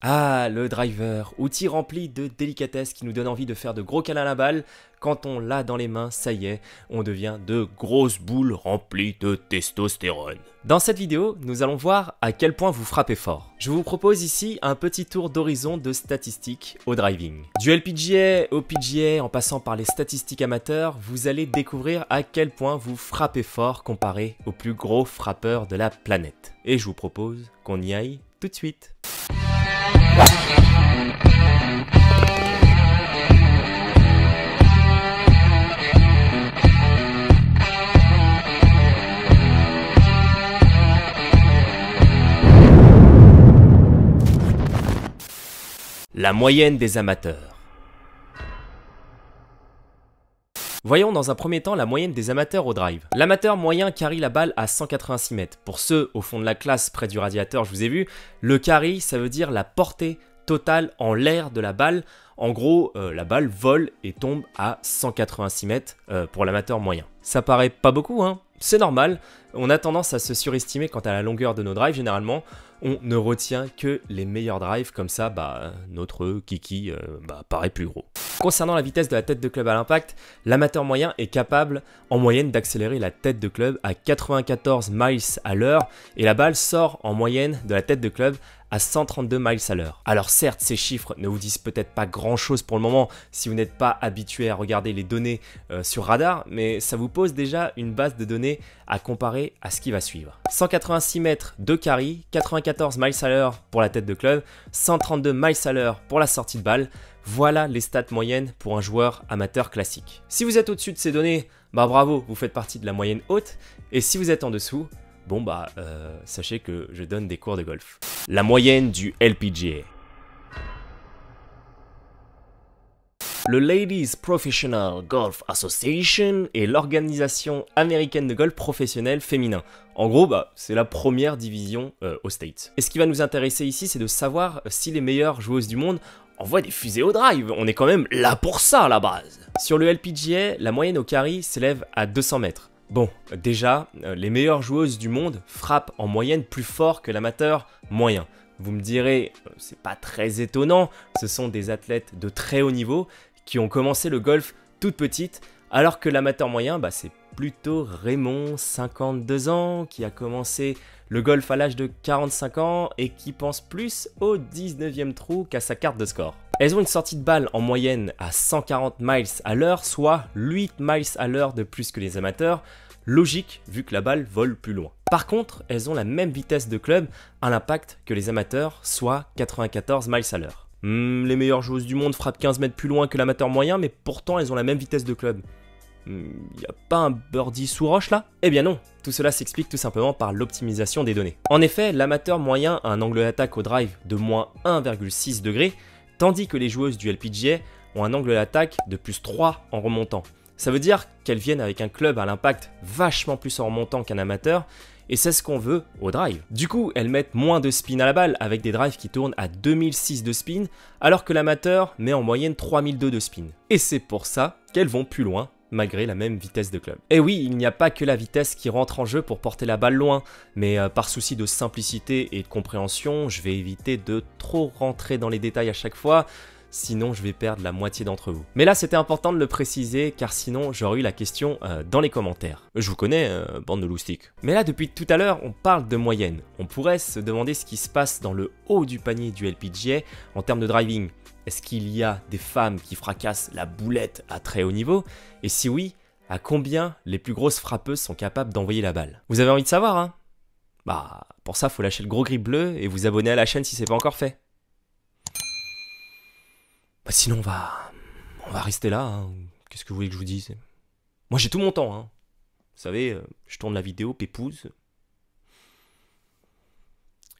Ah, le driver, outil rempli de délicatesse qui nous donne envie de faire de gros câlins à la balle. Quand on l'a dans les mains, ça y est, on devient de grosses boules remplies de testostérone. Dans cette vidéo, nous allons voir à quel point vous frappez fort. Je vous propose ici un petit tour d'horizon de statistiques au driving. Du LPGA au PGA, en passant par les statistiques amateurs, vous allez découvrir à quel point vous frappez fort comparé aux plus gros frappeurs de la planète. Et je vous propose qu'on y aille tout de suite. La moyenne des amateurs. Voyons dans un premier temps la moyenne des amateurs au drive. L'amateur moyen carry la balle à 186 mètres. Pour ceux au fond de la classe près du radiateur, je vous ai vu, le carry ça veut dire la portée totale en l'air de la balle. En gros, euh, la balle vole et tombe à 186 mètres euh, pour l'amateur moyen. Ça paraît pas beaucoup, hein C'est normal. On a tendance à se surestimer quant à la longueur de nos drives généralement on ne retient que les meilleurs drives, comme ça, bah, notre kiki euh, bah, paraît plus gros. Concernant la vitesse de la tête de club à l'impact, l'amateur moyen est capable en moyenne d'accélérer la tête de club à 94 miles à l'heure et la balle sort en moyenne de la tête de club à 132 miles à l'heure. Alors certes, ces chiffres ne vous disent peut-être pas grand-chose pour le moment si vous n'êtes pas habitué à regarder les données euh, sur radar, mais ça vous pose déjà une base de données à comparer à ce qui va suivre. 186 mètres de carry, 94 miles à l'heure pour la tête de club, 132 miles à l'heure pour la sortie de balle. Voilà les stats moyennes pour un joueur amateur classique. Si vous êtes au-dessus de ces données, bah bravo, vous faites partie de la moyenne haute. Et si vous êtes en dessous, bon bah euh, sachez que je donne des cours de golf. La moyenne du LPGA. Le Ladies Professional Golf Association est l'organisation américaine de golf professionnel féminin. En gros, bah, c'est la première division euh, aux States. Et ce qui va nous intéresser ici, c'est de savoir si les meilleures joueuses du monde envoient des fusées au drive. On est quand même là pour ça à la base. Sur le LPGA, la moyenne au carry s'élève à 200 mètres. Bon, déjà, euh, les meilleures joueuses du monde frappent en moyenne plus fort que l'amateur moyen. Vous me direz, euh, c'est pas très étonnant, ce sont des athlètes de très haut niveau qui ont commencé le golf toute petite, alors que l'amateur moyen, bah, c'est plutôt Raymond, 52 ans, qui a commencé le golf à l'âge de 45 ans et qui pense plus au 19e trou qu'à sa carte de score. Elles ont une sortie de balle en moyenne à 140 miles à l'heure, soit 8 miles à l'heure de plus que les amateurs? Logique vu que la balle vole plus loin. Par contre, elles ont la même vitesse de club à l'impact que les amateurs, soit 94 miles à l'heure. Hmm, les meilleures joueuses du monde frappent 15 mètres plus loin que l'amateur moyen, mais pourtant elles ont la même vitesse de club. Il hmm, a pas un birdie sous roche là? Eh bien non, tout cela s'explique tout simplement par l'optimisation des données. En effet, l'amateur moyen a un angle d'attaque au drive de moins 1,6 degrés, tandis que les joueuses du LPGA ont un angle d'attaque de plus 3 en remontant. Ça veut dire qu'elles viennent avec un club à l'impact vachement plus en remontant qu'un amateur, et c'est ce qu'on veut au drive. Du coup, elles mettent moins de spin à la balle avec des drives qui tournent à 2006 de spin, alors que l'amateur met en moyenne 3002 de spin. Et c'est pour ça qu'elles vont plus loin malgré la même vitesse de club. Et oui, il n'y a pas que la vitesse qui rentre en jeu pour porter la balle loin, mais euh, par souci de simplicité et de compréhension, je vais éviter de trop rentrer dans les détails à chaque fois, sinon je vais perdre la moitié d'entre vous. Mais là c'était important de le préciser car sinon j'aurais eu la question euh, dans les commentaires. Je vous connais, euh, bande de loustiques. Mais là depuis tout à l'heure on parle de moyenne. On pourrait se demander ce qui se passe dans le haut du panier du LPGA en termes de driving. Est-ce qu'il y a des femmes qui fracassent la boulette à très haut niveau? Et si oui, à combien les plus grosses frappeuses sont capables d'envoyer la balle? Vous avez envie de savoir, hein? Bah, pour ça, faut lâcher le gros grip bleu et vous abonner à la chaîne si c'est pas encore fait. Bah sinon, on va, on va rester là. Hein. Qu'est-ce que vous voulez que je vous dise? Moi, j'ai tout mon temps. Hein. Vous savez, euh, je tourne la vidéo, pépouse.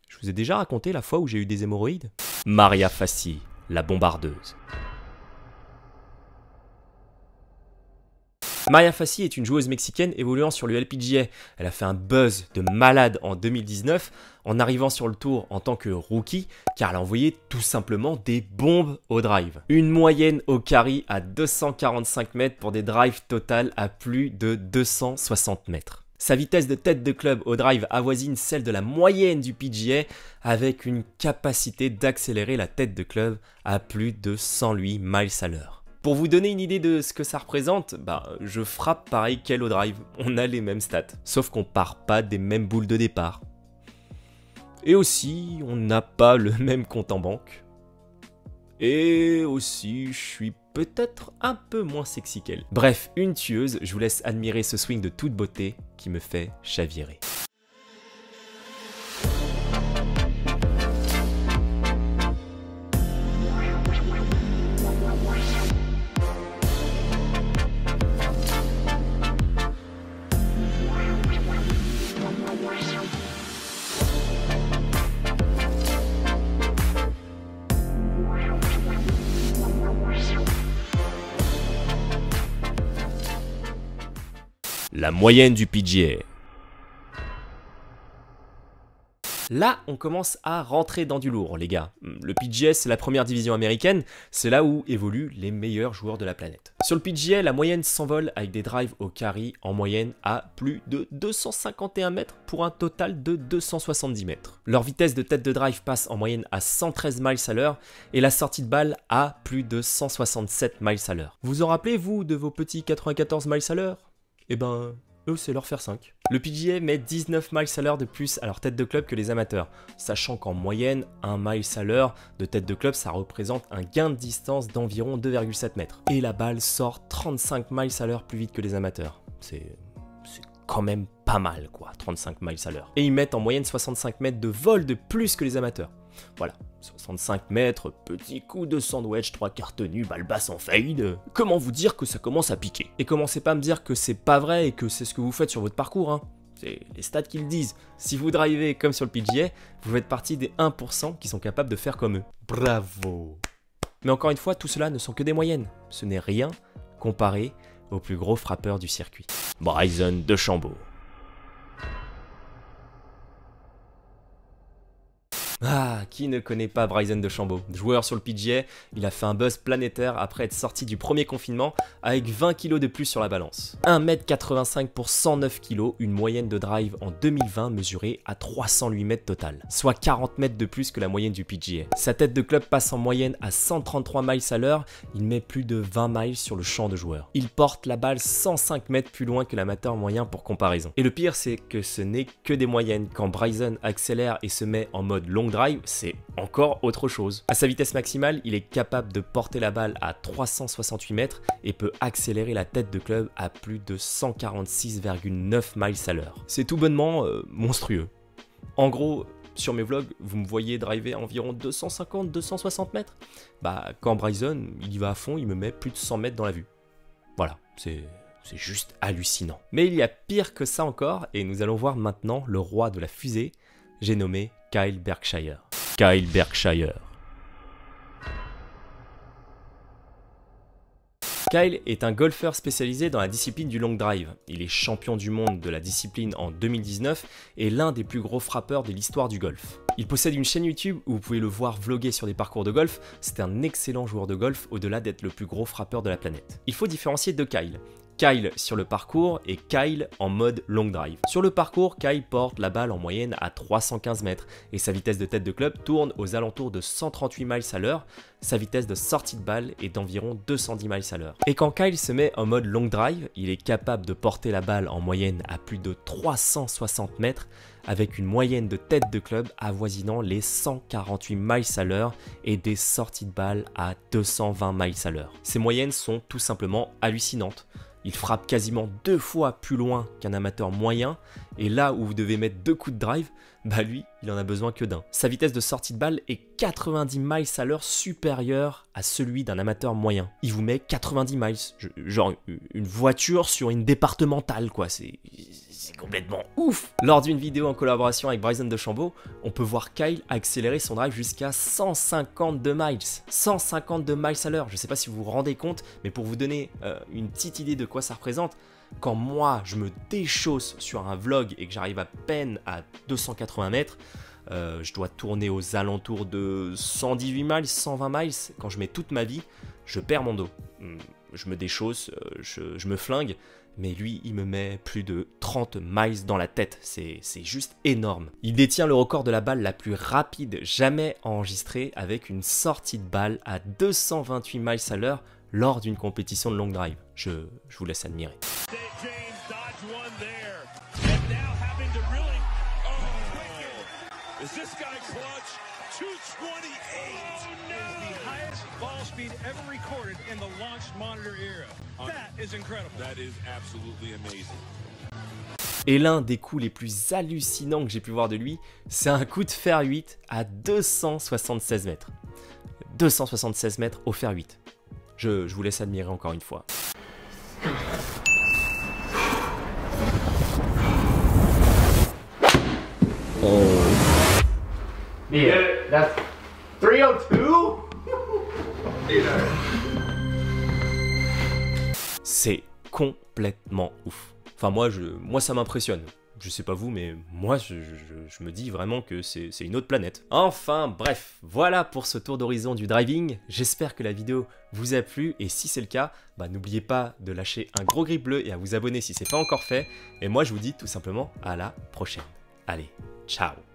Je vous ai déjà raconté la fois où j'ai eu des hémorroïdes? Maria Fassi la bombardeuse. Maria Fassi est une joueuse mexicaine évoluant sur le LPGA. Elle a fait un buzz de malade en 2019 en arrivant sur le tour en tant que rookie car elle a envoyé tout simplement des bombes au drive. Une moyenne au carry à 245 mètres pour des drives total à plus de 260 mètres. Sa vitesse de tête de club au drive avoisine celle de la moyenne du PGA avec une capacité d'accélérer la tête de club à plus de 108 miles à l'heure. Pour vous donner une idée de ce que ça représente, bah, je frappe pareil qu'elle au drive. On a les mêmes stats, sauf qu'on part pas des mêmes boules de départ. Et aussi, on n'a pas le même compte en banque. Et aussi, je suis peut-être un peu moins sexy qu'elle. Bref, une tueuse, je vous laisse admirer ce swing de toute beauté qui me fait chavirer. La moyenne du PGA. Là, on commence à rentrer dans du lourd, les gars. Le PGA, c'est la première division américaine, c'est là où évoluent les meilleurs joueurs de la planète. Sur le PGA, la moyenne s'envole avec des drives au carry en moyenne à plus de 251 mètres pour un total de 270 mètres. Leur vitesse de tête de drive passe en moyenne à 113 miles à l'heure et la sortie de balle à plus de 167 miles à l'heure. Vous en rappelez, vous, de vos petits 94 miles à l'heure? Eh ben, eux, c'est leur faire 5. Le PGA met 19 miles à l'heure de plus à leur tête de club que les amateurs, sachant qu'en moyenne, 1 mile à l'heure de tête de club, ça représente un gain de distance d'environ 2,7 mètres. Et la balle sort 35 miles à l'heure plus vite que les amateurs. C'est quand même pas mal, quoi, 35 miles à l'heure. Et ils mettent en moyenne 65 mètres de vol de plus que les amateurs. Voilà, 65 mètres, petit coup de sandwich, trois quarts tenus, balle basse en fade. Comment vous dire que ça commence à piquer? Et commencez pas à me dire que c'est pas vrai et que c'est ce que vous faites sur votre parcours, hein. C'est les stats qui le disent. Si vous drivez comme sur le PGA, vous faites partie des 1% qui sont capables de faire comme eux. Bravo Mais encore une fois, tout cela ne sont que des moyennes. Ce n'est rien comparé aux plus gros frappeurs du circuit. Bryson de Ah, qui ne connaît pas Bryson de Chambaud Joueur sur le PGA, il a fait un buzz planétaire après être sorti du premier confinement avec 20 kg de plus sur la balance. 1m85 pour 109 kg, une moyenne de drive en 2020 mesurée à 308 mètres total, soit 40 mètres de plus que la moyenne du PGA. Sa tête de club passe en moyenne à 133 miles à l'heure, il met plus de 20 miles sur le champ de joueur. Il porte la balle 105 mètres plus loin que l'amateur moyen pour comparaison. Et le pire c'est que ce n'est que des moyennes, quand Bryson accélère et se met en mode long drive, c'est encore autre chose. À sa vitesse maximale, il est capable de porter la balle à 368 mètres et peut accélérer la tête de club à plus de 146,9 miles à l'heure. C'est tout bonnement euh, monstrueux. En gros, sur mes vlogs, vous me voyez driver environ 250-260 mètres? Bah, quand Bryson, il y va à fond, il me met plus de 100 mètres dans la vue. Voilà, c'est c'est juste hallucinant. Mais il y a pire que ça encore, et nous allons voir maintenant le roi de la fusée, j'ai nommé Kyle Berkshire. Kyle Berkshire. Kyle est un golfeur spécialisé dans la discipline du long drive. Il est champion du monde de la discipline en 2019 et l'un des plus gros frappeurs de l'histoire du golf. Il possède une chaîne YouTube où vous pouvez le voir vlogger sur des parcours de golf. C'est un excellent joueur de golf au-delà d'être le plus gros frappeur de la planète. Il faut différencier deux Kyle. Kyle sur le parcours et Kyle en mode long drive. Sur le parcours, Kyle porte la balle en moyenne à 315 mètres et sa vitesse de tête de club tourne aux alentours de 138 miles à l'heure. Sa vitesse de sortie de balle est d'environ 210 miles à l'heure. Et quand Kyle se met en mode long drive, il est capable de porter la balle en moyenne à plus de 360 mètres avec une moyenne de tête de club avoisinant les 148 miles à l'heure et des sorties de balle à 220 miles à l'heure. Ces moyennes sont tout simplement hallucinantes. Il frappe quasiment deux fois plus loin qu'un amateur moyen, et là où vous devez mettre deux coups de drive, bah lui, il en a besoin que d'un. Sa vitesse de sortie de balle est 90 miles à l'heure supérieure à celui d'un amateur moyen. Il vous met 90 miles, genre une voiture sur une départementale quoi, c'est complètement ouf Lors d'une vidéo en collaboration avec Bryson DeChambeau, on peut voir Kyle accélérer son drive jusqu'à 152 miles. 152 miles à l'heure, je sais pas si vous vous rendez compte, mais pour vous donner euh, une petite idée de quoi ça représente, quand moi je me déchausse sur un vlog et que j'arrive à peine à 280 mètres, euh, je dois tourner aux alentours de 118 miles, 120 miles. Quand je mets toute ma vie, je perds mon dos. Hmm, je me déchausse, euh, je me flingue, mais lui, il me met plus de 30 miles dans la tête. C'est juste énorme. Il détient le record de la balle la plus rapide jamais enregistrée avec une sortie de balle à 228 miles à l'heure lors d'une compétition de long drive. Je, je vous laisse admirer. Et l'un des coups les plus hallucinants que j'ai pu voir de lui, c'est un coup de fer 8 à 276 mètres. 276 mètres au fer 8. Je, je vous laisse admirer encore une fois. Oh. Yeah, that's 302? Ouf. Enfin moi, je, moi ça m'impressionne. Je sais pas vous, mais moi je, me dis vraiment que c'est une autre planète. Enfin bref, voilà pour ce tour d'horizon du driving. J'espère que la vidéo vous a plu et si c'est le cas, bah, n'oubliez pas de lâcher un gros grip bleu et à vous abonner si c'est pas encore fait. Et moi je vous dis tout simplement à la prochaine. Allez, ciao